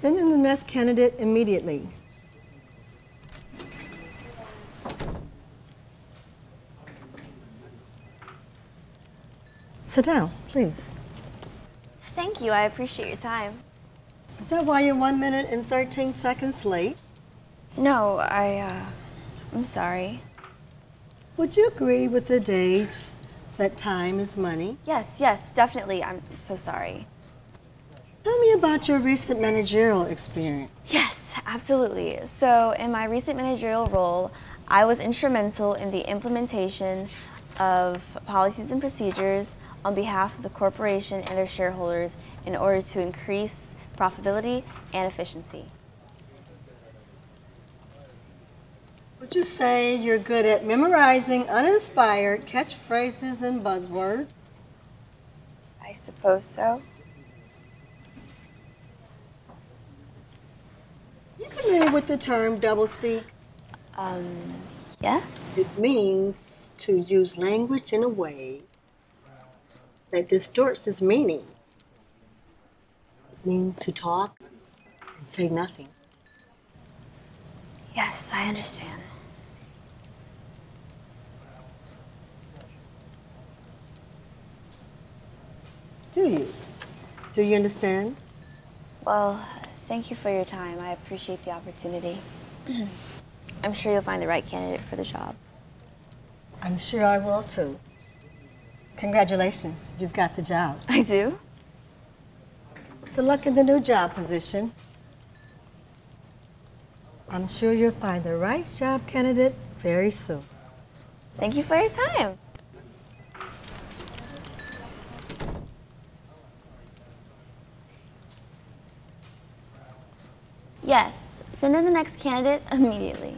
Send in the next candidate immediately. Sit down, please. Thank you. I appreciate your time. Is that why you're one minute and 13 seconds late? No, I, uh, I'm sorry. Would you agree with the date that time is money? Yes, yes, definitely. I'm so sorry. Tell me about your recent managerial experience. Yes, absolutely. So, in my recent managerial role, I was instrumental in the implementation of policies and procedures on behalf of the corporation and their shareholders in order to increase profitability and efficiency. Would you say you're good at memorizing uninspired catchphrases and buzzwords? I suppose so. You familiar with the term doublespeak? Um, yes? It means to use language in a way that distorts its meaning. It means to talk and say nothing. Yes, I understand. Do you? Do you understand? Well, thank you for your time. I appreciate the opportunity. I'm sure you'll find the right candidate for the job. I'm sure I will too. Congratulations, you've got the job. I do? Good luck in the new job position. I'm sure you'll find the right job candidate very soon. Thank you for your time. Yes, send in the next candidate immediately.